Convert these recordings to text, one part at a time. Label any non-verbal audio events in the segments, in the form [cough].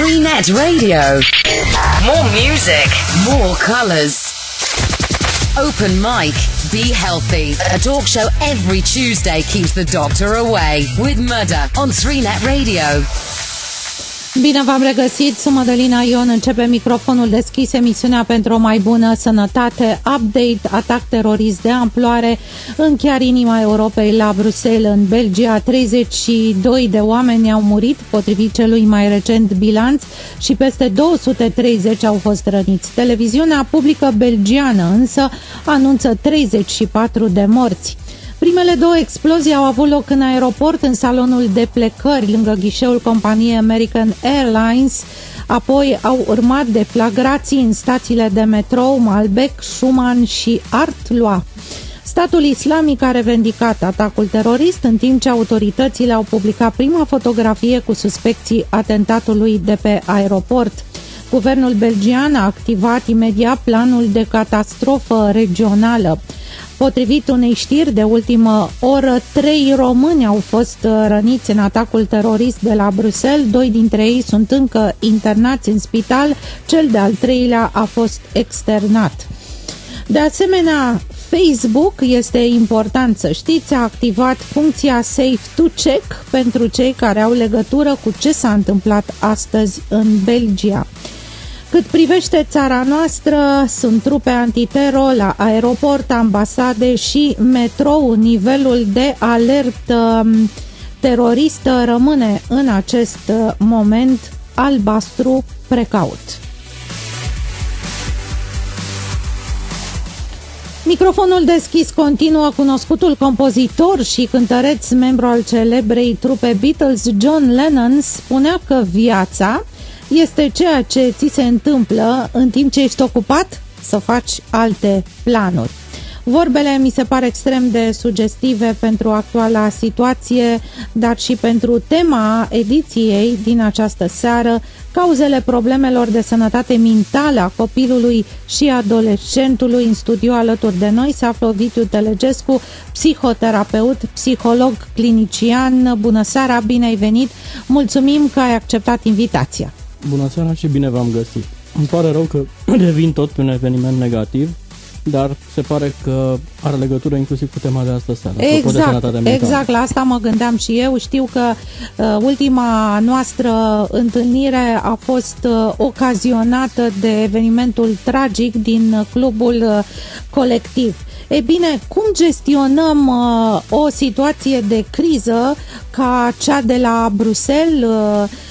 Freenet Radio. More music, more colours. Open mic, be healthy. A talk show every Tuesday keeps the doctor away with murder on 3Net Radio. Bine v-am regăsit, sunt Madalina Ion, începe microfonul deschis, emisiunea pentru o mai bună sănătate, update, atac terorist de amploare în chiar inima Europei la Bruxelles, în Belgia. 32 de oameni au murit, potrivit celui mai recent bilanț, și peste 230 au fost răniți. Televiziunea publică belgiană însă anunță 34 de morți. Primele două explozii au avut loc în aeroport, în salonul de plecări, lângă ghișeul companiei American Airlines. Apoi au urmat deflagrații în stațiile de metrou Malbec, Schumann și Artloa. Statul islamic a revendicat atacul terorist în timp ce autoritățile au publicat prima fotografie cu suspecții atentatului de pe aeroport. Guvernul belgian a activat imediat planul de catastrofă regională. Potrivit unei știri de ultimă oră, trei români au fost uh, răniți în atacul terorist de la Bruxelles. Doi dintre ei sunt încă internați în spital, cel de-al treilea a fost externat. De asemenea, Facebook este important să știți, a activat funcția Safe to Check pentru cei care au legătură cu ce s-a întâmplat astăzi în Belgia. Cât privește țara noastră, sunt trupe antitero la aeroport, ambasade și metrou. Nivelul de alertă um, teroristă rămâne în acest uh, moment albastru precaut. Microfonul deschis continuă cunoscutul compozitor și cântăreț membru al celebrei trupe Beatles, John Lennon, spunea că viața este ceea ce ți se întâmplă în timp ce ești ocupat să faci alte planuri. Vorbele mi se par extrem de sugestive pentru actuala situație, dar și pentru tema ediției din această seară, cauzele problemelor de sănătate mentală a copilului și adolescentului. În studio alături de noi se află Ovidiu Telegescu, psihoterapeut, psiholog clinician. Bună seara, bine ai venit! Mulțumim că ai acceptat invitația! Bună seara și bine v-am găsit. Îmi pare rău că [clears throat] revin tot pe un eveniment negativ, dar se pare că are legătură inclusiv cu tema de astăzi seara. Exact, de exact, la asta mă gândeam și eu. Știu că uh, ultima noastră întâlnire a fost uh, ocazionată de evenimentul tragic din clubul uh, colectiv. E bine, cum gestionăm uh, o situație de criză ca cea de la Bruxelles? Uh, Ehm,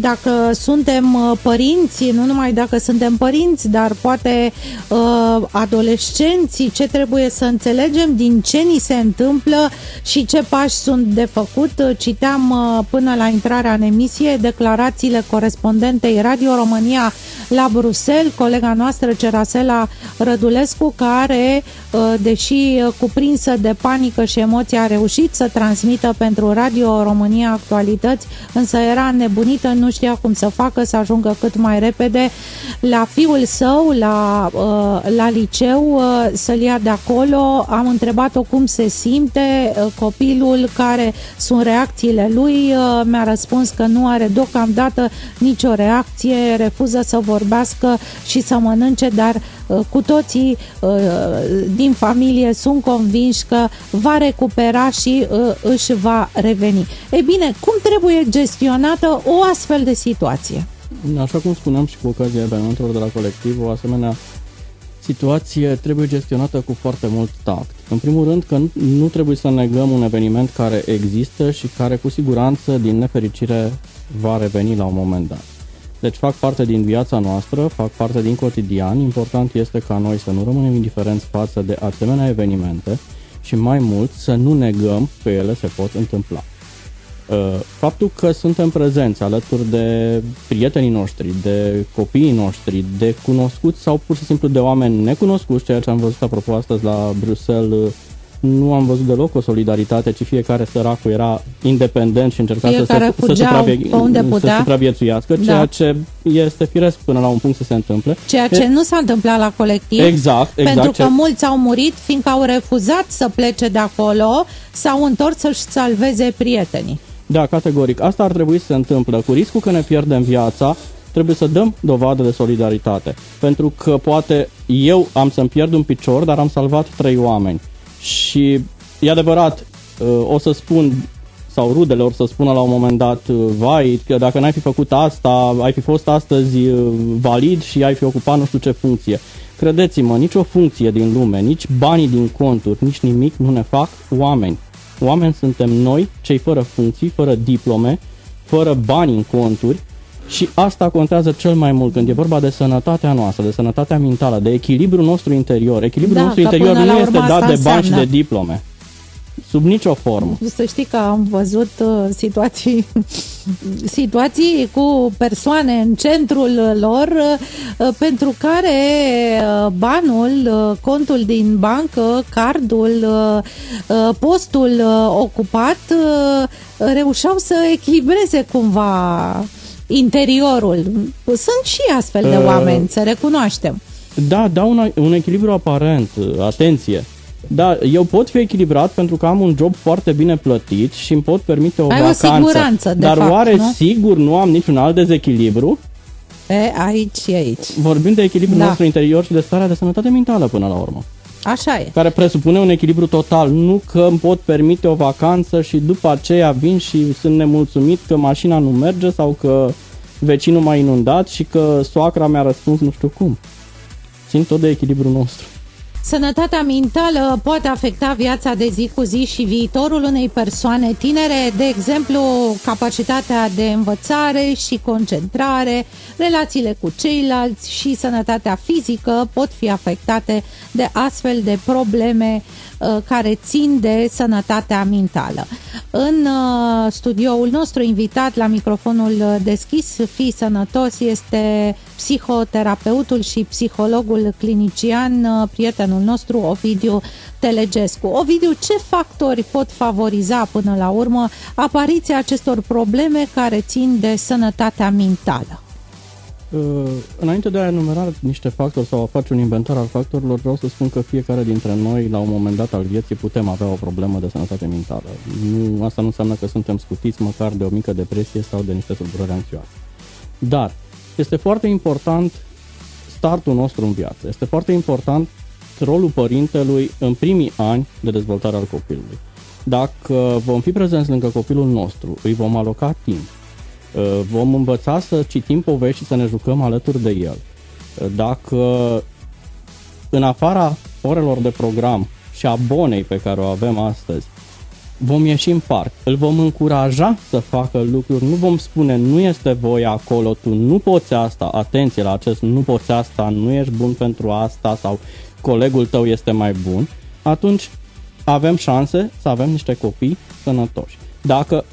dacă suntem uh, părinți, nu numai dacă suntem părinți, dar poate uh, adolescenții, ce trebuie să înțelegem din ce ni se întâmplă și ce pași sunt de făcut. Citeam uh, până la intrarea în emisie declarațiile corespondentei Radio România la Bruxelles, colega noastră Cerasela Rădulescu, care, deși cuprinsă de panică și emoție, a reușit să transmită pentru Radio România actualități însă era nebunită, nu știa cum să facă să ajungă cât mai repede la fiul său, la, uh, la liceu, uh, să-l ia de acolo. Am întrebat-o cum se simte uh, copilul, care sunt reacțiile lui. Mi-a răspuns că nu are deocamdată nicio reacție, refuză să vorbească și să mănânce, dar cu toții din familie sunt convinși că va recupera și își va reveni. Ei bine, cum trebuie gestionată o astfel de situație? Așa cum spuneam și cu ocazia evenimentelor de la colectiv, o asemenea situație trebuie gestionată cu foarte mult tact. În primul rând că nu trebuie să negăm un eveniment care există și care cu siguranță, din nefericire, va reveni la un moment dat. Deci fac parte din viața noastră, fac parte din cotidian. Important este ca noi să nu rămânem indiferenți față de asemenea evenimente și mai mult să nu negăm că ele se pot întâmpla. Uh, faptul că suntem prezenți alături de prietenii noștri, de copiii noștri, de cunoscuți sau pur și simplu de oameni necunoscuți, ceea ce am văzut apropo astăzi la Bruxelles nu am văzut deloc o solidaritate, ci fiecare săracul era independent și încerca să, să, să, supravie- să supraviețuiască, da. ceea ce este firesc până la un punct să se întâmple. Ceea ce e... nu s-a întâmplat la colectiv, exact, exact, pentru că ce... mulți au murit fiindcă au refuzat să plece de acolo, s-au întors să-și salveze prietenii. Da, categoric. Asta ar trebui să se întâmple. Cu riscul că ne pierdem viața, trebuie să dăm dovadă de solidaritate. Pentru că poate eu am să-mi pierd un picior, dar am salvat trei oameni. Și e adevărat, uh, o să spun sau rudele or să spună la un moment dat, uh, vai, că dacă n-ai fi făcut asta, ai fi fost astăzi uh, valid și ai fi ocupat nu știu ce funcție. Credeți-mă, nicio funcție din lume, nici banii din conturi, nici nimic nu ne fac oameni. Oameni suntem noi, cei fără funcții, fără diplome, fără bani în conturi și asta contează cel mai mult când e vorba de sănătatea noastră, de sănătatea mentală, de echilibrul nostru interior. Echilibrul Da, nostru că interior până nu la este urmă dat asta de bani și de înseamnă. diplome. Sub nicio formă. Să știi că am văzut uh, situații, [laughs] situații cu persoane în centrul lor uh, pentru care uh, banul, uh, contul din bancă, cardul, uh, uh, postul uh, ocupat uh, reușeau să echilibreze cumva interiorul. Sunt și astfel de Uh, oameni, să recunoaștem. Da, da un, un echilibru aparent, atenție. Da, eu pot fi echilibrat pentru că am un job foarte bine plătit și îmi pot permite o Ai o vacanță. siguranță, de Dar fapt, oare nu? sigur nu am niciun alt dezechilibru? E, aici și aici. Vorbim de echilibrul Da. nostru interior și de starea de sănătate mentală până la urmă. Așa e. Care presupune un echilibru total, nu că îmi pot permite o vacanță și după aceea vin și sunt nemulțumit că mașina nu merge sau că vecinul m-a inundat și că soacra mi-a răspuns nu știu cum. Țin tot de echilibrul nostru. Sănătatea mentală poate afecta viața de zi cu zi și viitorul unei persoane tinere, de exemplu, capacitatea de învățare și concentrare, relațiile cu ceilalți și sănătatea fizică pot fi afectate de astfel de probleme. uh, care țin de sănătatea mentală. În uh, studioul nostru invitat la microfonul uh, deschis, Fii Sănătos, este psihoterapeutul și psihologul clinician, uh, prietenul nostru Ovidiu Telegescu. Ovidiu, ce factori pot favoriza până la urmă apariția acestor probleme care țin de sănătatea mentală? Uh, înainte de a enumera niște factori sau a face un inventar al factorilor, vreau să spun că fiecare dintre noi, la un moment dat al vieții, putem avea o problemă de sănătate mentală. Nu, asta nu înseamnă că suntem scutiți măcar de o mică depresie sau de niște tulburări anxioase. Dar este foarte important startul nostru în viață. Este foarte important rolul părintelui în primii ani de dezvoltare al copilului. Dacă vom fi prezenți lângă copilul nostru, îi vom aloca timp, Uh, vom învăța să citim povești și să ne jucăm alături de el. Uh, Dacă în afara orelor de program și a bonei pe care o avem astăzi, vom ieși în parc, îl vom încuraja să facă lucruri, nu vom spune nu este voia acolo, tu nu poți asta, atenție la acest nu poți asta, nu ești bun pentru asta sau colegul tău este mai bun, atunci avem șanse să avem niște copii sănătoși. Dacă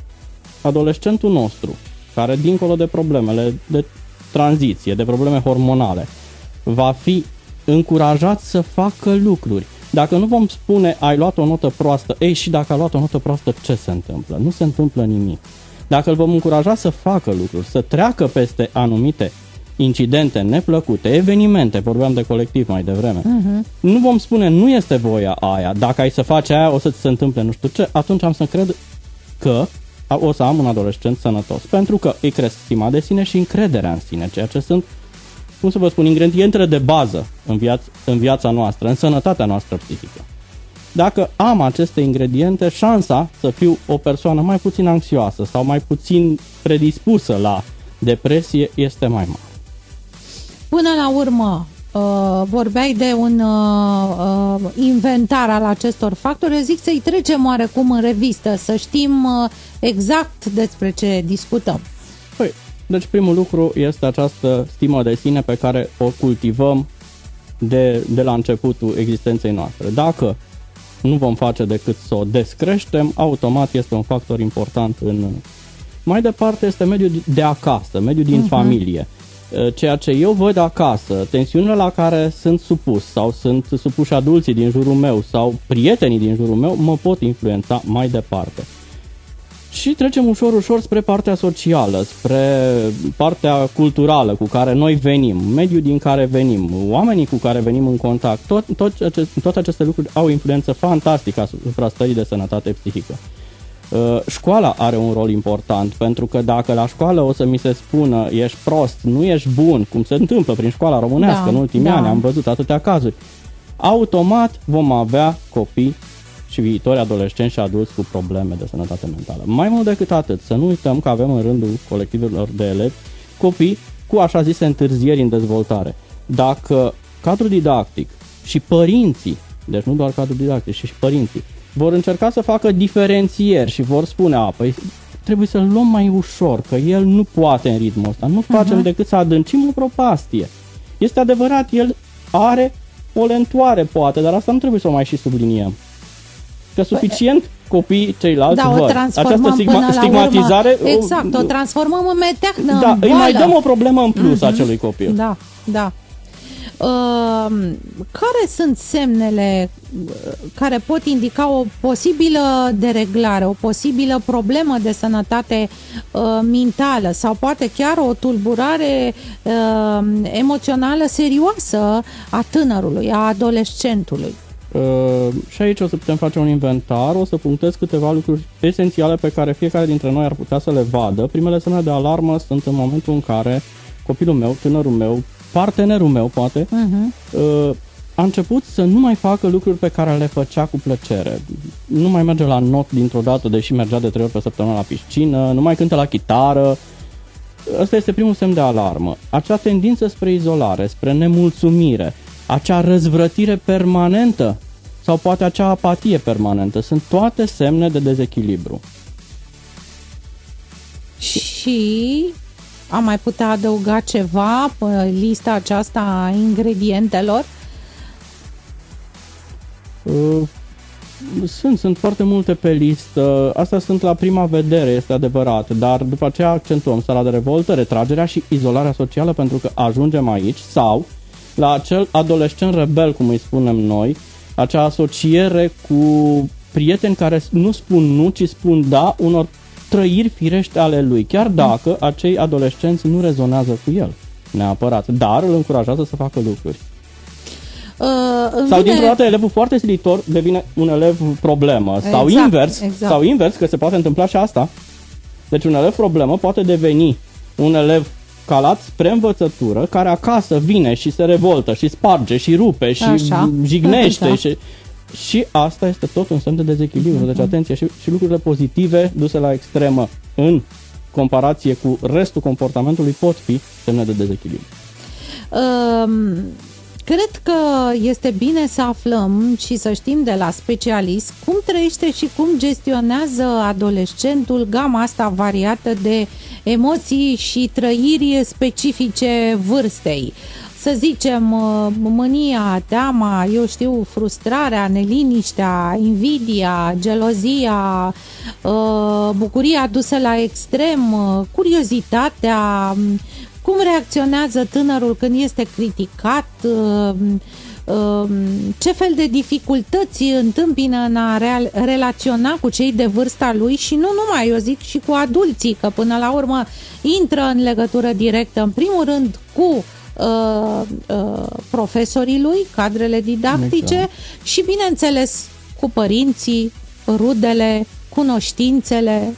adolescentul nostru, care dincolo de problemele de tranziție, de probleme hormonale, va fi încurajat să facă lucruri. Dacă nu vom spune ai luat o notă proastă, ei și dacă a luat o notă proastă, ce se întâmplă? Nu se întâmplă nimic. Dacă îl vom încuraja să facă lucruri, să treacă peste anumite incidente neplăcute, evenimente, vorbeam de colectiv mai devreme, uh-huh. nu vom spune nu este voia aia, dacă ai să faci aia o să ți se întâmple nu știu ce, atunci am să cred că a- o să am un adolescent sănătos. Pentru că îi cresc stima de sine și încrederea în sine, ceea ce sunt, cum să vă spun, ingredientele de bază în, viaț- în viața noastră, în sănătatea noastră psihică. Dacă am aceste ingrediente, șansa să fiu o persoană mai puțin anxioasă sau mai puțin predispusă la depresie este mai mare. Până la urmă, uh, vorbeai de un uh, uh, inventar al acestor factori, eu zic să-i trecem oarecum în revistă, să știm uh, exact despre ce discutăm. Păi, deci primul lucru este această stimă de sine pe care o cultivăm de, de la începutul existenței noastre. Dacă nu vom face decât să o descreștem, automat este un factor important în... Mai departe este mediul de acasă, mediul din uh-huh. familie. Ceea ce eu văd acasă, tensiunile la care sunt supus sau sunt supuși adulții din jurul meu sau prietenii din jurul meu mă pot influența mai departe. Și trecem ușor, ușor spre partea socială, spre partea culturală cu care noi venim, mediul din care venim, oamenii cu care venim în contact. Tot, tot acest, toate aceste lucruri au influență fantastică asupra stării de sănătate psihică. Uh, școala are un rol important, pentru că dacă la școală o să mi se spună ești prost, nu ești bun, cum se întâmplă prin școala românească da, în ultimii da. ani, am văzut atâtea cazuri, automat vom avea copii și viitori adolescenți și adulți cu probleme de sănătate mentală. Mai mult decât atât, să nu uităm că avem în rândul colectivelor de elevi copii cu așa zise întârzieri în dezvoltare. Dacă cadrul didactic și părinții, deci nu doar cadrul didactic, ci și părinții, vor încerca să facă diferențieri și vor spune, a, păi trebuie să-l luăm mai ușor, că el nu poate în ritmul ăsta, nu facem uh-huh. decât să adâncim o propastie. Este adevărat, el are o lentoare, poate, dar asta nu trebuie să o mai și subliniem. Că suficient copiii ceilalți da, văd. Această stigma- stigmatizare... Urmă, exact, o transformăm în meteahnă, Da, în îi mai dăm o problemă în plus uh-huh. acelui copil. Da, da. Uh, care sunt semnele uh, care pot indica o posibilă dereglare, o posibilă problemă de sănătate uh, mentală sau poate chiar o tulburare uh, emoțională serioasă a tânărului, a adolescentului? Uh, și aici o să putem face un inventar, o să punctez câteva lucruri esențiale pe care fiecare dintre noi ar putea să le vadă. Primele semne de alarmă sunt în momentul în care copilul meu, tânărul meu, partenerul meu poate, uh-huh. uh, a început să nu mai facă lucruri pe care le făcea cu plăcere. Nu mai merge la not dintr-o dată, deși mergea de trei ori pe săptămână la piscină, nu mai cântă la chitară. Ăsta este primul semn de alarmă. Acea tendință spre izolare, spre nemulțumire, acea răzvrătire permanentă sau poate acea apatie permanentă. Sunt toate semne de dezechilibru. Și am mai putea adăuga ceva pe lista aceasta a ingredientelor? Uh, sunt, sunt foarte multe pe listă. Astea sunt la prima vedere, este adevărat, dar după aceea accentuăm starea de revoltă, retragerea și izolarea socială pentru că ajungem aici sau la acel adolescent rebel, cum îi spunem noi, acea asociere cu prieteni care nu spun nu, ci spun da unor trăiri firește ale lui, chiar dacă acei adolescenți nu rezonează cu el neapărat, dar îl încurajează să facă lucruri. Uh, sau vine... dintr-o dată elevul foarte silitor devine un elev problemă exact, sau invers, exact. sau invers, că se poate întâmpla și asta. Deci un elev problemă poate deveni un elev calat spre învățătură, care acasă vine și se revoltă și sparge și rupe și Așa. jignește [laughs] da. și și asta este tot un semn de dezechilibru. Uh-huh. Deci atenție și, și lucrurile pozitive duse la extremă în comparație cu restul comportamentului pot fi semne de dezechilibru. Um, cred că este bine să aflăm și să știm de la specialist cum trăiește și cum gestionează adolescentul gama asta variată de emoții și trăiri specifice vârstei să zicem, uh, mânia, teama, eu știu, frustrarea, neliniștea, invidia, gelozia, uh, bucuria dusă la extrem, uh, curiozitatea, um, cum reacționează tânărul când este criticat, um, ce fel de dificultăți întâmpină în a relaționa cu cei de vârsta lui și nu numai, eu zic și cu adulții, că până la urmă intră în legătură directă, în primul rând, cu uh, uh, profesorii lui, cadrele didactice exact. și, bineînțeles, cu părinții, rudele, cunoștințele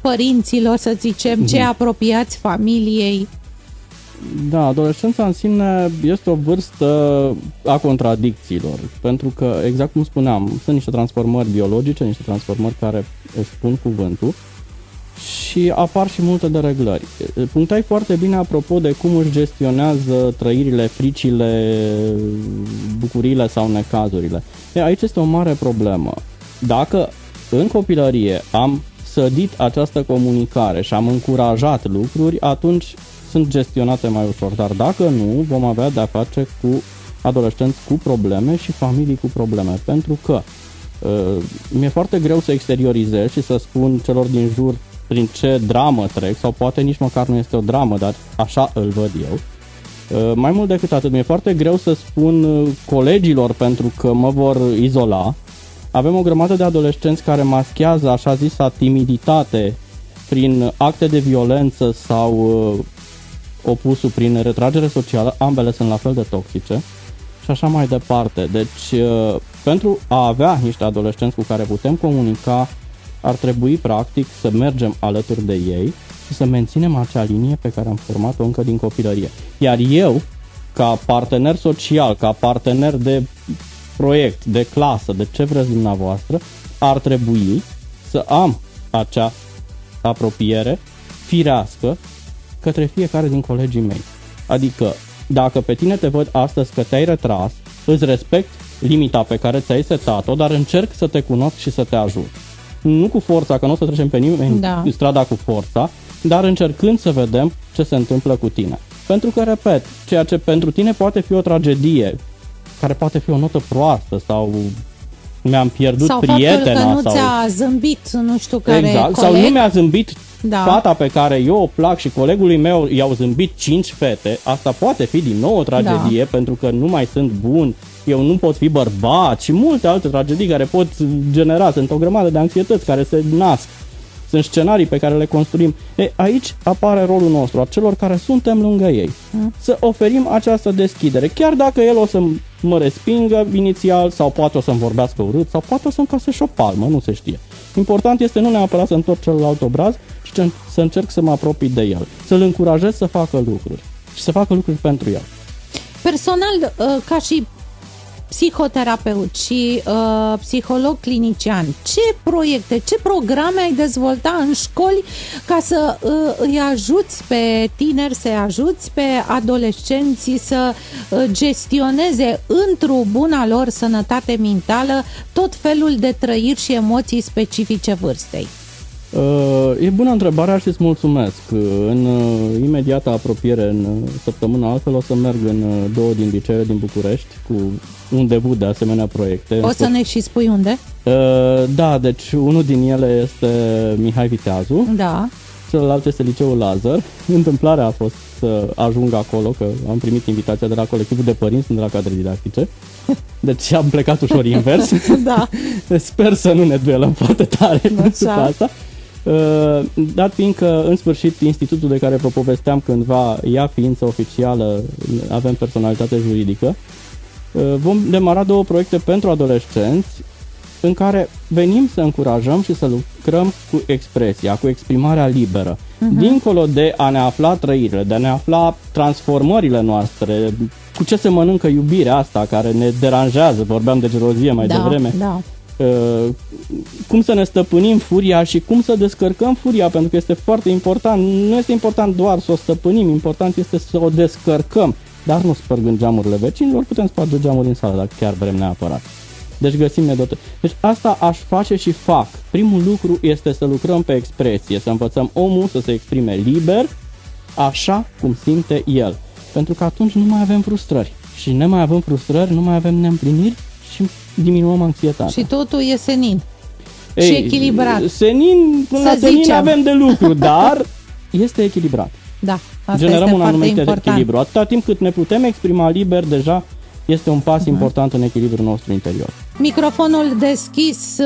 părinților, să zicem, cei mhm. apropiați familiei. Da, adolescența în sine este o vârstă a contradicțiilor, pentru că, exact cum spuneam, sunt niște transformări biologice, niște transformări care își spun cuvântul, și apar și multe dereglări. Punctai foarte bine apropo de cum își gestionează trăirile, fricile, bucuriile sau necazurile. E, aici este o mare problemă. Dacă în copilărie am sădit această comunicare și am încurajat lucruri, atunci sunt gestionate mai ușor. Dar dacă nu, vom avea de-a face cu adolescenți cu probleme și familii cu probleme. Pentru că uh, mi-e foarte greu să exteriorizez și să spun celor din jur prin ce dramă trec, sau poate nici măcar nu este o dramă, dar așa îl văd eu. Uh, mai mult decât atât, mi-e foarte greu să spun uh, colegilor pentru că mă vor izola. Avem o grămadă de adolescenți care maschează așa zisa timiditate prin acte de violență sau uh, opusul prin retragere socială, ambele sunt la fel de toxice și așa mai departe. Deci, pentru a avea niște adolescenți cu care putem comunica ar trebui practic să mergem alături de ei și să menținem acea linie pe care am format-o încă din copilărie. Iar eu, ca partener social, ca partener de proiect, de clasă, de ce vreți dumneavoastră, ar trebui să am acea apropiere firească către fiecare din colegii mei. Adică, dacă pe tine te văd astăzi că te-ai retras, îți respect limita pe care ți-ai setat-o, dar încerc să te cunosc și să te ajut. Nu cu forța, că nu o să trecem pe nimeni da. strada cu forța, dar încercând să vedem ce se întâmplă cu tine. Pentru că, repet, ceea ce pentru tine poate fi o tragedie, care poate fi o notă proastă sau mi-am pierdut sau prietena. Sau că nu sau... ți-a zâmbit, nu știu care Exact, coleg. sau nu mi-a zâmbit da. fata pe care eu o plac și colegului meu i-au zâmbit cinci fete, asta poate fi din nou o tragedie, da. pentru că nu mai sunt bun, eu nu pot fi bărbat și multe alte tragedii care pot genera, sunt o grămadă de anxietăți care se nasc sunt scenarii pe care le construim. E, aici apare rolul nostru, a celor care suntem lângă ei. Mm. Să oferim această deschidere, chiar dacă el o să mă respingă inițial sau poate o să-mi vorbească urât sau poate o să-mi caseș și o palmă, nu se știe. Important este nu neapărat să întorc celălalt obraz, ci să încerc să mă apropii de el, să-l încurajez să facă lucruri și să facă lucruri pentru el. Personal, uh, ca și psihoterapeut și uh, psiholog clinician, ce proiecte, ce programe ai dezvolta în școli ca să uh, îi ajuți pe tineri, să-i ajuți pe adolescenții să uh, gestioneze într-o bună lor sănătate mentală tot felul de trăiri și emoții specifice vârstei? Uh, e bună întrebarea și îți mulțumesc. În uh, imediată apropiere, în uh, săptămâna altfel, o să merg în două din liceele din București cu un debut de asemenea proiecte. O să ne și spui unde? Da, deci unul din ele este Mihai Viteazu. Da. Celălalt este Liceul Lazar. Întâmplarea a fost să ajung acolo, că am primit invitația de la colectivul de părinți, de la cadre didactice. Deci am plecat ușor invers. [laughs] da. Sper să nu ne duelăm foarte tare Așa. asta. Uh, dat fiindcă, în sfârșit, institutul de care vă povesteam cândva ia ființă oficială, avem personalitate juridică, uh, vom demara două proiecte pentru adolescenți în care venim să încurajăm și să lucrăm cu expresia, cu exprimarea liberă. Uh-huh. Dincolo de a ne afla trăirile, de a ne afla transformările noastre, cu ce se mănâncă iubirea asta care ne deranjează, vorbeam de gelozie mai da, devreme. Da. Uh, cum să ne stăpânim furia și cum să descărcăm furia, pentru că este foarte important. Nu este important doar să o stăpânim, important este să o descărcăm, dar nu spărgând geamurile vecinilor, putem sparge geamuri în sală dacă chiar vrem neapărat. Deci găsim metode. Deci asta aș face și fac. Primul lucru este să lucrăm pe expresie, să învățăm omul să se exprime liber, așa cum simte el. Pentru că atunci nu mai avem frustrări. Și ne mai avem frustrări, nu mai avem neîmpliniri și diminuăm anxietatea. Și totul e senin. Ei, și echilibrat. Senin, până la senin zicem. avem de lucru, [laughs] dar este echilibrat. Da, asta Generăm este un anumit important. echilibru. Atâta timp cât ne putem exprima liber, deja este un pas uh-huh. important în echilibrul nostru interior. Microfonul deschis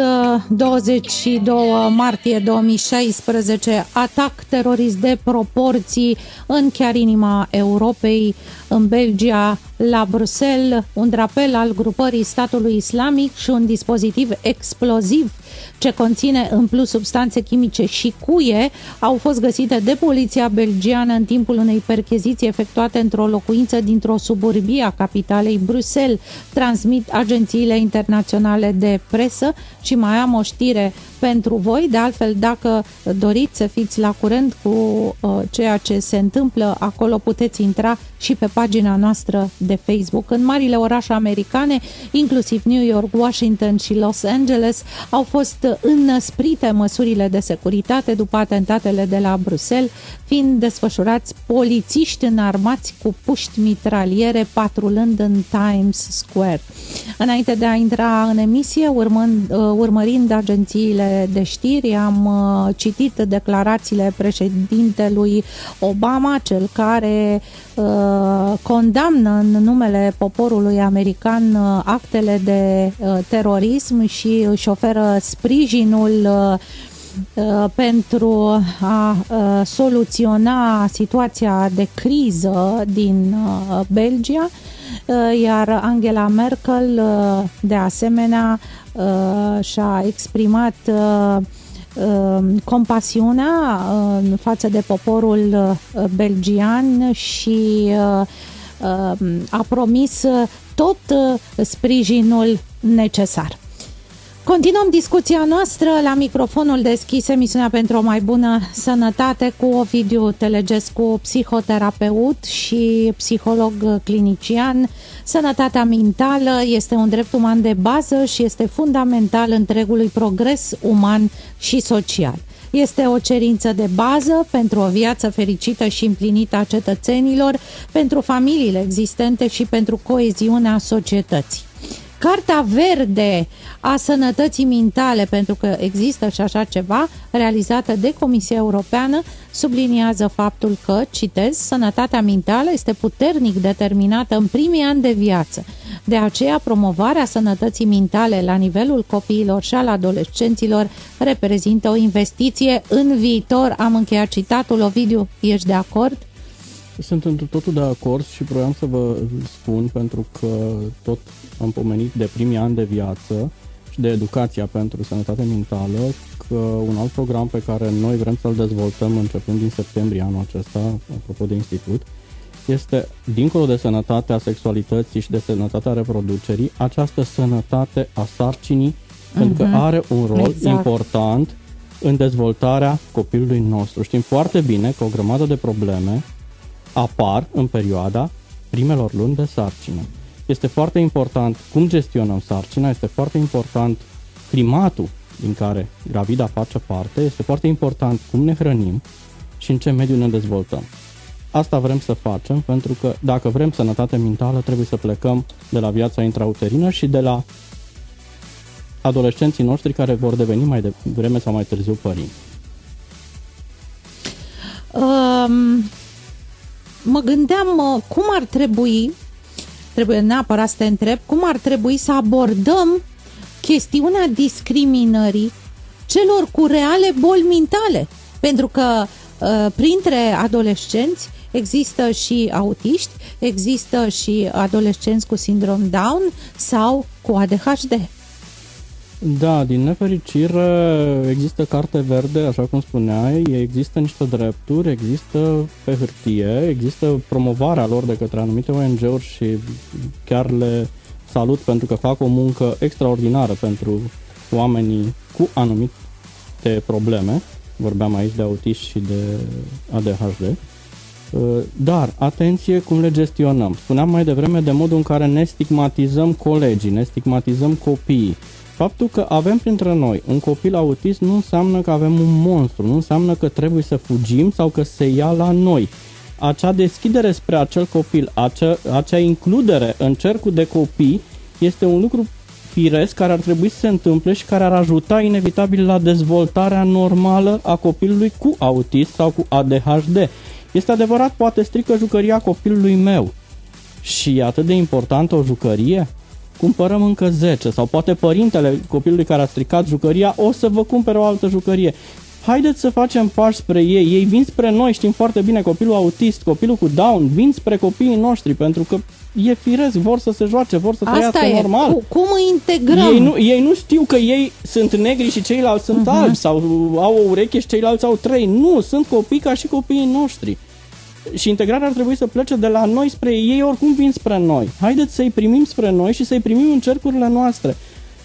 22 uh, martie 2016, atac terorist de proporții în chiar inima Europei, în Belgia, la Bruxelles, un drapel al grupării statului islamic și un dispozitiv exploziv ce conține în plus substanțe chimice și cuie au fost găsite de poliția belgiană în timpul unei percheziții efectuate într-o locuință dintr-o suburbie a capitalei Bruxelles, transmit agențiile internaționale de presă și mai am o știre pentru voi. De altfel, dacă doriți să fiți la curent cu uh, ceea ce se întâmplă, acolo puteți intra și pe pagina noastră de Facebook. În marile orașe americane, inclusiv New York, Washington și Los Angeles, au fost înăsprite măsurile de securitate după atentatele de la Bruxelles, fiind desfășurați polițiști înarmați cu puști mitraliere patrulând în Times Square. Înainte de a intra în emisie, urmând, uh, urmărind agențiile de știri, am uh, citit declarațiile președintelui Obama, cel care uh, condamnă în numele poporului american actele de terorism și își oferă sprijinul pentru a soluționa situația de criză din Belgia. Uh, iar Angela Merkel, uh, de asemenea, uh, și-a exprimat compasiunea față de poporul belgian și a promis tot sprijinul necesar. Continuăm discuția noastră la microfonul deschis, emisiunea pentru o mai bună sănătate cu Ovidiu Telegescu, psihoterapeut și psiholog clinician. Sănătatea mentală este un drept uman de bază și este fundamental întregului progres uman și social. Este o cerință de bază pentru o viață fericită și împlinită a cetățenilor, pentru familiile existente și pentru coeziunea societății. Carta verde a sănătății mentale, pentru că există și așa ceva, realizată de Comisia Europeană, subliniază faptul că, citez, sănătatea mentală este puternic determinată în primii ani de viață. De aceea, promovarea sănătății mentale la nivelul copiilor și al adolescenților reprezintă o investiție în viitor. Am încheiat citatul, Ovidiu, ești de acord? Sunt într totul de acord și vroiam să vă spun pentru că tot am pomenit de primii ani de viață și de educația pentru sănătate mentală, că un alt program pe care noi vrem să-l dezvoltăm începând din septembrie anul acesta, apropo de institut, este, dincolo de sănătatea sexualității și de sănătatea reproducerii, această sănătate a sarcinii, uh-huh. pentru că mhm. are un rol exact. important în dezvoltarea copilului nostru. Știm foarte bine că o grămadă de probleme apar în perioada primelor luni de sarcină. Este foarte important cum gestionăm sarcina, este foarte important climatul din care gravida face parte, este foarte important cum ne hrănim și în ce mediu ne dezvoltăm. Asta vrem să facem pentru că dacă vrem sănătate mentală trebuie să plecăm de la viața intrauterină și de la adolescenții noștri care vor deveni mai devreme sau mai târziu părinți. Um, mă gândeam uh, cum ar trebui, trebuie neapărat să te întreb, cum ar trebui să abordăm chestiunea discriminării celor cu reale boli mentale. Pentru că uh, printre adolescenți există și autiști, există și adolescenți cu sindrom Down sau cu ADHD. Da, din nefericire există carte verde, așa cum spuneai, există niște drepturi, există pe hârtie, există promovarea lor de către anumite ONG-uri și chiar le salut pentru că fac o muncă extraordinară pentru oamenii cu anumite probleme. Vorbeam aici de autiști și de ADHD. Dar, atenție cum le gestionăm. Spuneam mai devreme de modul în care ne stigmatizăm colegii, ne stigmatizăm copiii Faptul că avem printre noi un copil autist nu înseamnă că avem un monstru, nu înseamnă că trebuie să fugim sau că se ia la noi. Acea deschidere spre acel copil, acea, acea includere în cercul de copii este un lucru firesc care ar trebui să se întâmple și care ar ajuta inevitabil la dezvoltarea normală a copilului cu autism sau cu ADHD. Este adevărat, poate strică jucăria copilului meu. Și e atât de importantă o jucărie? Cumpărăm încă 10 sau poate părintele copilului care a stricat jucăria o să vă cumpere o altă jucărie. Haideți să facem pași spre ei. Ei vin spre noi, știm foarte bine, copilul autist, copilul cu Down, vin spre copiii noștri pentru că e firesc, vor să se joace, vor să trăiască Asta e. normal. Cu, cum îi integrăm? Ei nu, ei nu știu că ei sunt negri și ceilalți sunt uh-huh. albi sau au o ureche și ceilalți au trei. Nu, sunt copii ca și copiii noștri. Și integrarea ar trebui să plece de la noi spre ei, oricum vin spre noi. Haideți să-i primim spre noi și să-i primim în cercurile noastre.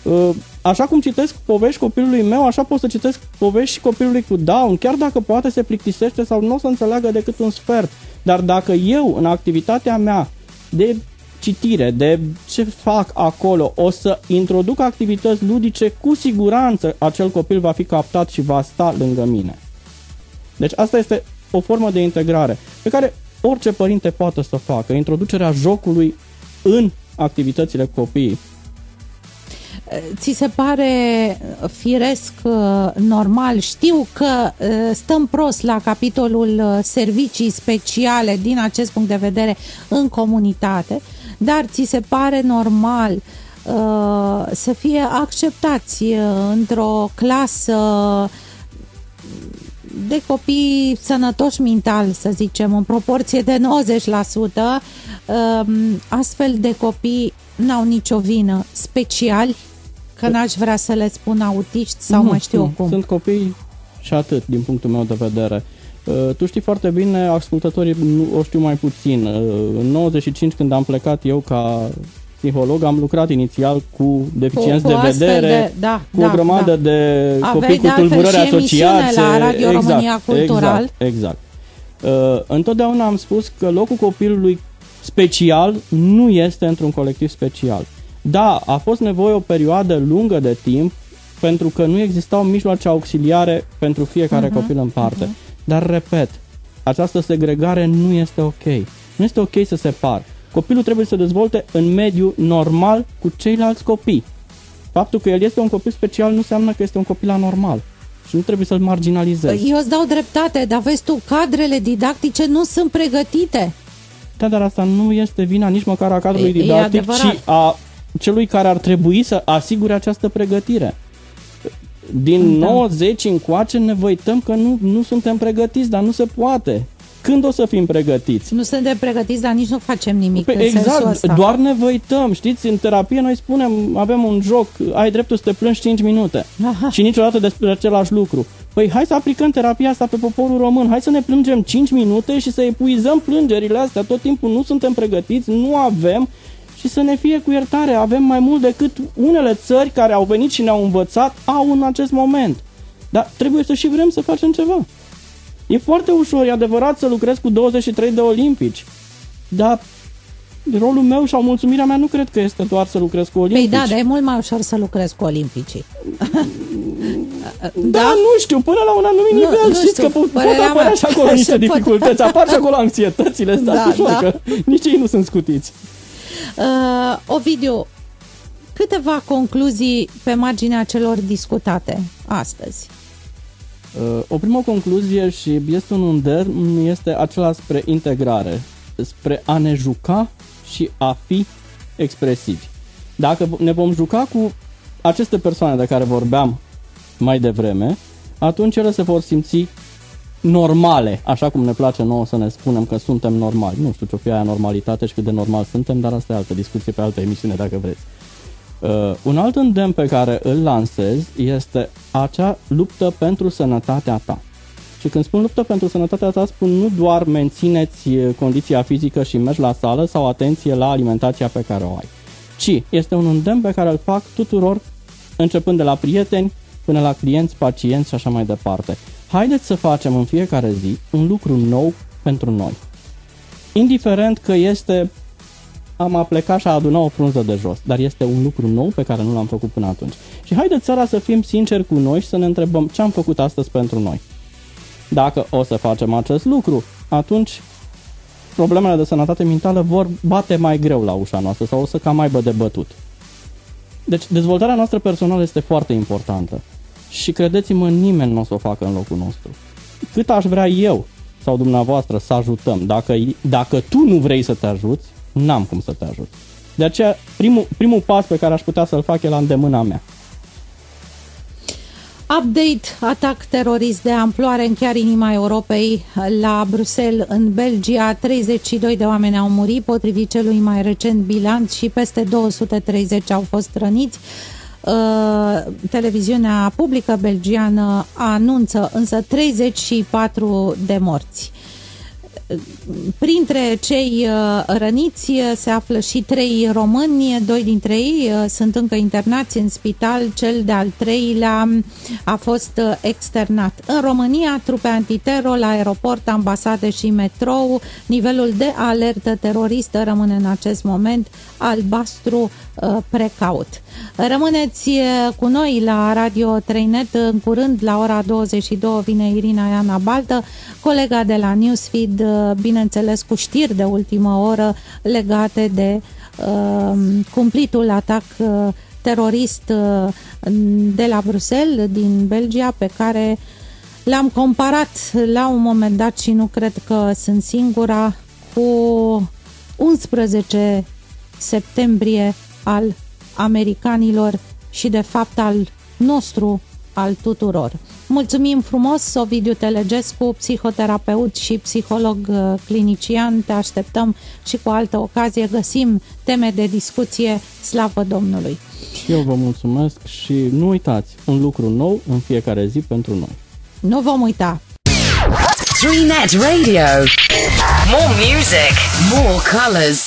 Uh, așa cum citesc povești copilului meu, așa pot să citesc povești și copilului cu Down, chiar dacă poate se plictisește sau nu o să înțeleagă decât un sfert. Dar dacă eu, în activitatea mea de citire, de ce fac acolo, o să introduc activități ludice, cu siguranță acel copil va fi captat și va sta lângă mine. Deci asta este o formă de integrare pe care orice părinte poate să facă, introducerea jocului în activitățile copiii. Ți se pare firesc, normal? Știu că stăm prost la capitolul servicii speciale din acest punct de vedere în comunitate, dar ți se pare normal să fie acceptați într-o clasă de copii sănătoși mental, să zicem, în proporție de 90%, um, astfel de copii n-au nicio vină. Speciali Că n-aș vrea să le spun autiști sau nu, mai știu nu. cum. Sunt copii și atât, din punctul meu de vedere. Uh, tu știi foarte bine, ascultătorii o știu mai puțin. Uh, în 95, când am plecat eu ca psiholog, am lucrat inițial cu deficienți Cu- cu de astfel vedere, de- da, cu da, o grămadă da. de Aveai copii cu de altfel tulburări și emisiune asociate. la Radio România Cultural. Exact, exact. Uh, întotdeauna am spus că locul copilului special nu este într-un colectiv special. Da, a fost nevoie o perioadă lungă de timp pentru că nu existau mijloace auxiliare pentru fiecare uh-huh, copil în parte. Uh-huh. Dar, repet, această segregare nu este ok. Nu este ok să separ. Copilul trebuie să se dezvolte în mediu normal cu ceilalți copii. Faptul că el este un copil special nu înseamnă că este un copil anormal. Și nu trebuie să-l marginalizezi. Eu îți dau dreptate, dar vezi tu, cadrele didactice nu sunt pregătite. Da, dar asta nu este vina nici măcar a cadrului E- e didactic, adevărat. ci a celui care ar trebui să asigure această pregătire. Din Da. 90 încoace ne văităm că nu, nu suntem pregătiți, dar nu se poate. Când o să fim pregătiți? Nu suntem pregătiți, dar nici nu facem nimic Păi în sensul exact, ăsta. doar ne văităm, știți, în terapie noi spunem, avem un joc, ai dreptul să te plângi 5 minute Aha. și niciodată despre același lucru. Păi hai să aplicăm terapia asta pe poporul român, hai să ne plângem 5 minute și să epuizăm plângerile astea, tot timpul nu suntem pregătiți, nu avem și să ne fie cu iertare, avem mai mult decât unele țări care au venit și ne-au învățat au în acest moment. Dar trebuie să și vrem să facem ceva. E foarte ușor, e adevărat să lucrez cu 23 de olimpici, dar rolul meu sau mulțumirea mea nu cred că este doar să lucrez cu olimpici. Păi da, dar e mult mai ușor să lucrezi cu olimpicii. Da, nu știu, până la un anumit Nu, nivel, nu știți știu, că pot, pot părerea apărea mea. și acolo niște Se pot- dificultăți, apar și acolo anxietățile, stați Da, ușor, da. că nici ei nu sunt scutiți. Uh, Ovidiu, câteva concluzii pe marginea celor discutate astăzi. Uh, O primă concluzie și este un îndemn, este acela spre integrare, spre a ne juca și a fi expresivi. Dacă ne vom juca cu aceste persoane de care vorbeam mai devreme, atunci ele se vor simți normale, așa cum ne place nouă să ne spunem că suntem normali. Nu știu ce-o fi aia normalitate și cât de normal suntem, dar asta e altă discuție pe altă emisiune dacă vreți. Uh, un alt îndemn pe care îl lansez este acea luptă pentru sănătatea ta. Și când spun luptă pentru sănătatea ta, spun nu doar mențineți uh, condiția fizică și mergi la sală sau atenție la alimentația pe care o ai, ci este un îndemn pe care îl fac tuturor, începând de la prieteni până la clienți, pacienți și așa mai departe. Haideți să facem în fiecare zi un lucru nou pentru noi. Indiferent că este am a pleca și a aduna o frunză de jos, dar este un lucru nou pe care nu l-am făcut până atunci. Și haideți țara să fim sinceri cu noi și să ne întrebăm ce am făcut astăzi pentru noi. Dacă o să facem acest lucru, atunci problemele de sănătate mentală vor bate mai greu la ușa noastră sau o să cam aibă de bătut. Deci dezvoltarea noastră personală este foarte importantă și credeți-mă, nimeni nu o să o facă în locul nostru. Cât aș vrea eu sau dumneavoastră să ajutăm, dacă, dacă tu nu vrei să te ajuți, n-am cum să te ajut. De aceea, primul, primul pas pe care aș putea să-l fac e la îndemâna mea. Update, atac terorist de amploare în chiar inima Europei la Bruxelles, în Belgia. 32 de oameni au murit, potrivit celui mai recent bilanț și peste 230 au fost răniți. Uh, televiziunea publică belgiană anunță însă 34 de morți. Printre cei uh, răniți uh, se află și trei români, doi dintre ei uh, sunt încă internați în spital, cel de-al treilea a fost externat. În România, trupe antitero la aeroport, ambasade și metrou, nivelul de alertă teroristă rămâne în acest moment albastru precaut. Rămâneți cu noi la Radio 3net, în curând la ora 22 vine Irina Iana Baltă, colega de la Newsfeed, bineînțeles cu știri de ultimă oră legate de uh, cumplitul atac uh, terorist uh, de la Bruxelles, din Belgia, pe care l-am comparat la un moment dat și nu cred că sunt singura cu 11 septembrie al americanilor și de fapt al nostru al tuturor. Mulțumim frumos, Ovidiu Telegescu, psihoterapeut și psiholog uh, clinician. Te așteptăm și cu altă ocazie găsim teme de discuție. Slavă Domnului! Și eu vă mulțumesc și nu uitați, un lucru nou în fiecare zi pentru noi. Nu vom uita! 3net Radio. More music, more colors.